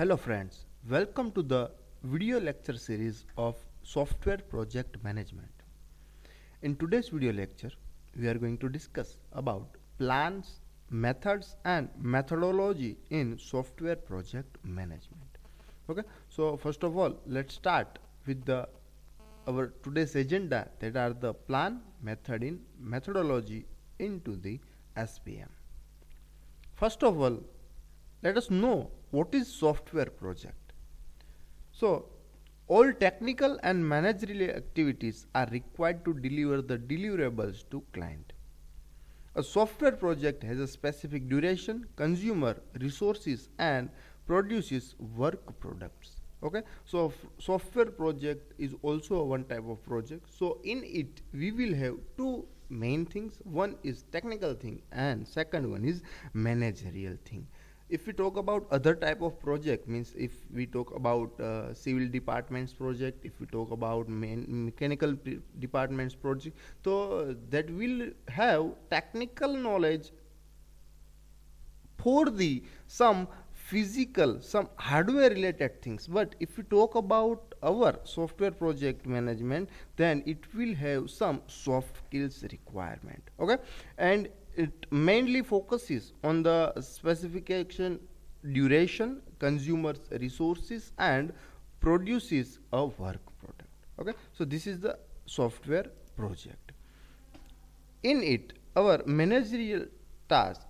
Hello friends, welcome to the video lecture series of Software Project Management. In today's video lecture, we are going to discuss about plans, methods and methodology in software project management. Okay, so first of all, let's start with the our today's agenda that are the plan, method in methodology into the SPM. First of all, let us know what is software project. So, all technical and managerial activities are required to deliver the deliverables to client. A software project has a specific duration, consumer, resources and produces work products. Okay, so software project is also one type of project. So in it we will have two main things. One is technical thing and second one is managerial thing if we talk about other type of project means if we talk about uh, civil departments project if we talk about mechanical departments project so that will have technical knowledge for the some physical some hardware related things. But if we talk about our software project management then it will have some soft skills requirement okay? And it mainly focuses on the specification duration consumers resources and produces a work product. Okay? So this is the software project. In it our managerial task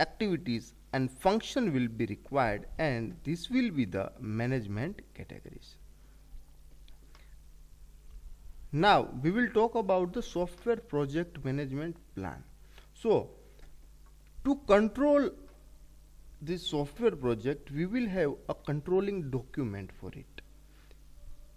activities and function will be required and this will be the management categories now we will talk about the software project management plan. So to control this software project we will have a controlling document for it.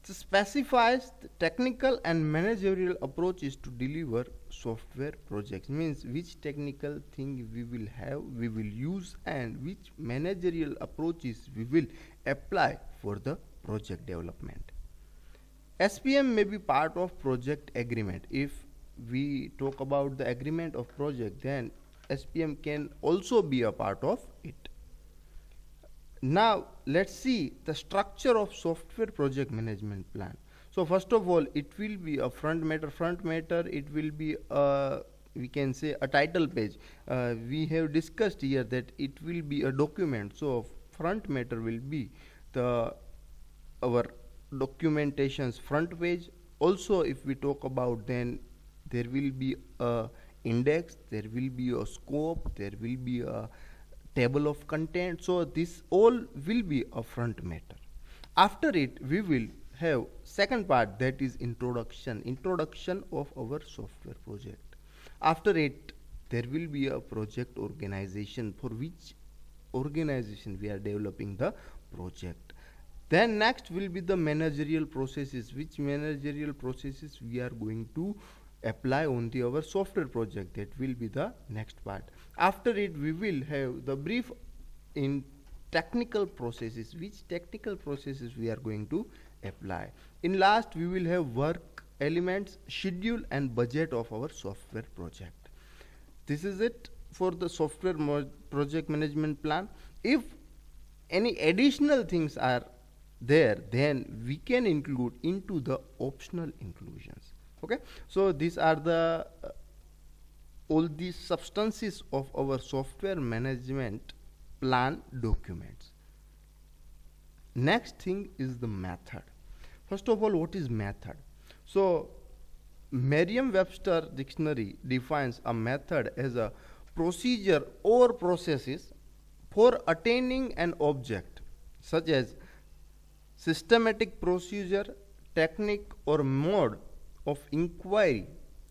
It specifies the technical and managerial approaches to deliver software projects means which technical thing we will have we will use and which managerial approaches we will apply for the project development SPM may be part of project agreement. If we talk about the agreement of project, then SPM can also be a part of it. Now, let's see the structure of software project management plan. So first of all, it will be a front matter. Front matter, it will be a we can say a title page. Uh, we have discussed here that it will be a document. So front matter will be the our documentations front page. Also if we talk about then there will be a index there will be a scope there will be a table of content. So this all will be a front matter. After it we will have second part that is introduction introduction of our software project. After it there will be a project organization for which organization we are developing the project then next will be the managerial processes. Which managerial processes we are going to apply on the our software project? That will be the next part. After it we will have the brief in technical processes. Which technical processes we are going to apply? In last we will have work elements schedule and budget of our software project. This is it for the software project management plan. If any additional things are there then we can include into the optional inclusions. Okay? So these are the uh, all these substances of our software management plan documents. Next thing is the method. First of all what is method? So merriam-webster dictionary defines a method as a procedure or processes for attaining an object such as systematic procedure, technique or mode of inquiry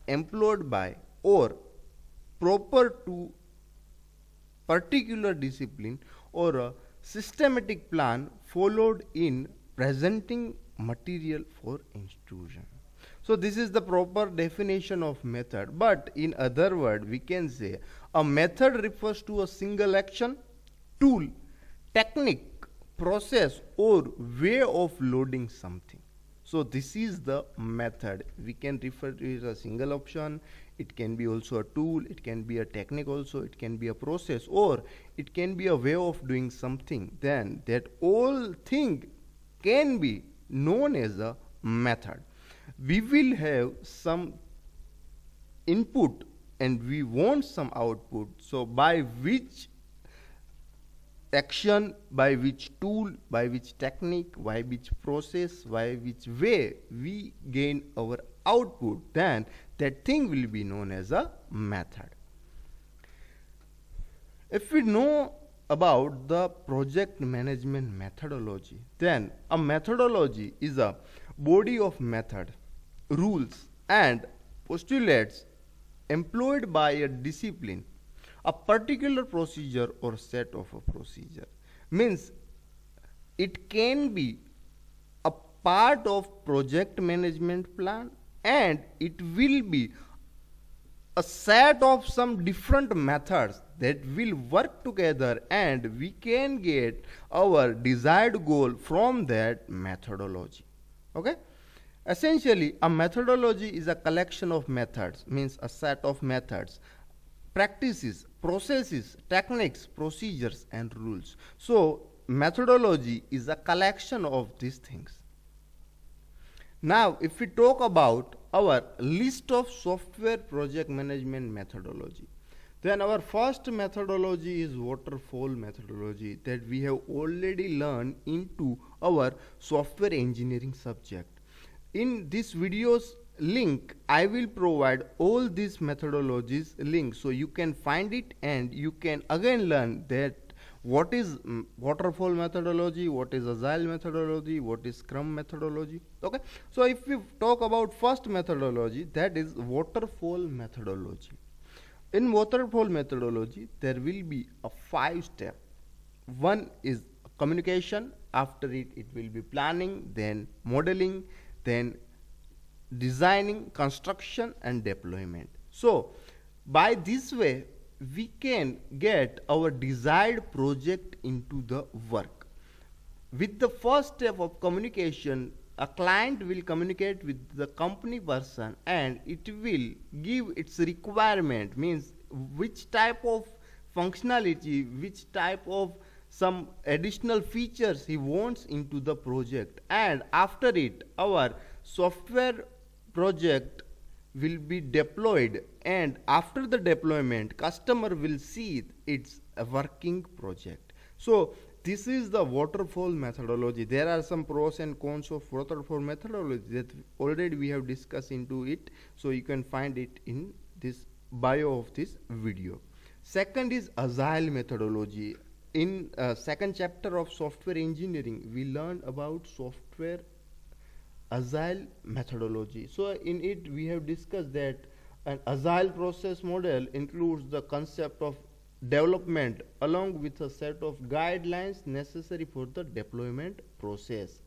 employed by or proper to particular discipline or a systematic plan followed in presenting material for institution. So this is the proper definition of method but in other word we can say a method refers to a single action, tool, technique process or way of loading something. So this is the method. We can refer to it as a single option. It can be also a tool. It can be a technique also. It can be a process. Or it can be a way of doing something. Then that all thing can be known as a method. We will have some input and we want some output. So by which action by which tool by which technique by which process by which way we gain our output then that thing will be known as a method. If we know about the project management methodology then a methodology is a body of method rules and postulates employed by a discipline a particular procedure or set of a procedure. Means it can be a part of project management plan and it will be a set of some different methods that will work together and we can get our desired goal from that methodology. Okay? Essentially a methodology is a collection of methods means a set of methods practices processes, techniques, procedures, and rules. So, methodology is a collection of these things. Now, if we talk about our list of software project management methodology, then our first methodology is waterfall methodology that we have already learned into our software engineering subject. In this video's link i will provide all these methodologies link. So you can find it and you can again learn that what is waterfall methodology what is agile methodology what is scrum methodology. Okay? So if we talk about first methodology that is waterfall methodology. In waterfall methodology there will be a five step. One is communication. After it it will be planning then modeling then designing, construction and deployment. So by this way we can get our desired project into the work. With the first step of communication a client will communicate with the company person and it will give its requirement means which type of functionality which type of some additional features he wants into the project and after it our software project will be deployed and after the deployment customer will see it's a working project. So this is the waterfall methodology. There are some pros and cons of waterfall methodology that already we have discussed into it. So you can find it in this bio of this video. Second is agile methodology. In uh, second chapter of software engineering we learned about software agile methodology. So in it we have discussed that an agile process model includes the concept of development along with a set of guidelines necessary for the deployment process.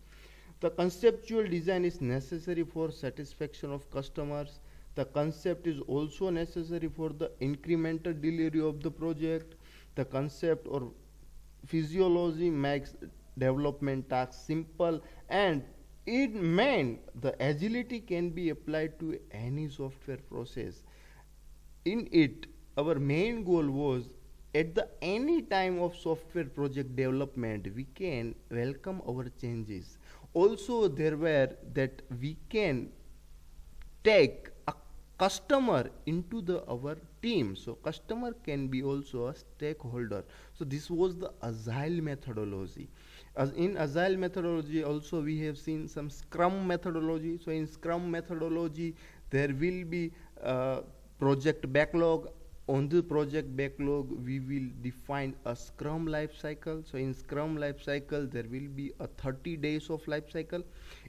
The conceptual design is necessary for satisfaction of customers. The concept is also necessary for the incremental delivery of the project. The concept or physiology makes development tasks simple and it meant the agility can be applied to any software process. In it our main goal was at the any time of software project development we can welcome our changes. Also there were that we can take a customer into the our team. So customer can be also a stakeholder. So this was the agile methodology as in agile methodology also we have seen some scrum methodology. So in scrum methodology there will be uh, project backlog. On the project backlog we will define a scrum life cycle. So in scrum life cycle there will be a 30 days of life cycle.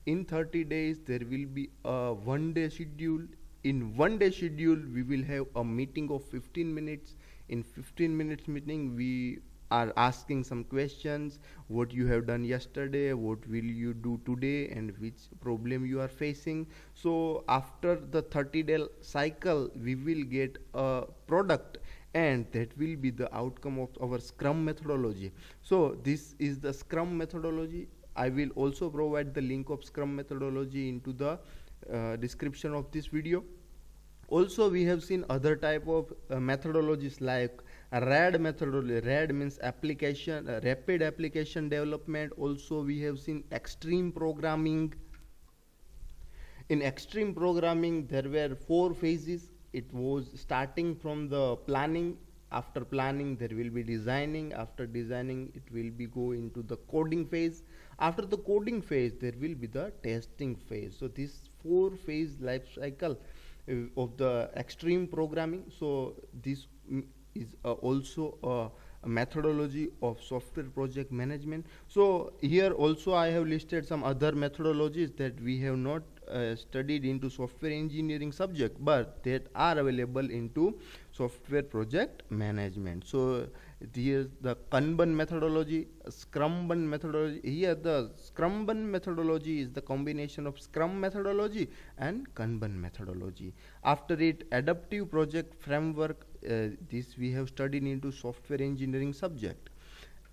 In 30 days there will be a one day schedule. In one day schedule we will have a meeting of 15 minutes. In 15 minutes meeting we are asking some questions what you have done yesterday what will you do today and which problem you are facing. So after the 30 day cycle we will get a product and that will be the outcome of our scrum methodology. So this is the scrum methodology. I will also provide the link of scrum methodology into the uh, description of this video. Also we have seen other type of uh, methodologies like rad methodology rad means application uh, rapid application development. Also we have seen extreme programming. In extreme programming there were four phases. It was starting from the planning. After planning there will be designing. After designing it will be go into the coding phase. After the coding phase there will be the testing phase. So this four phase life cycle uh, of the extreme programming. So this is uh, also a, methodology of software project management. So here also i have listed some other methodologies that we have not uh, studied into software engineering subject but that are available into software project management. So here's the kanban methodology scrumban methodology here the scrumban methodology is the combination of scrum methodology and kanban methodology. After it adaptive project framework uh, this we have studied into software engineering subject.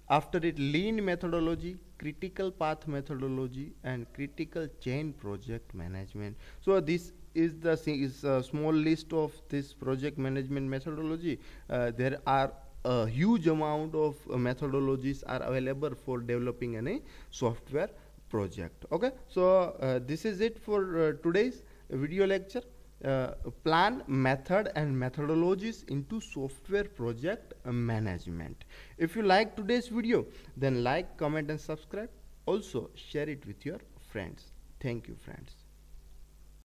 After it lean methodology critical path methodology and critical chain project management. So this is the is a small list of this project management methodology. Uh, there are a huge amount of uh, methodologies are available for developing any software project okay? So uh, this is it for uh, today's video lecture. Uh, plan method and methodologies into software project management. If you like today's video then like comment and subscribe. Also share it with your friends. Thank you friends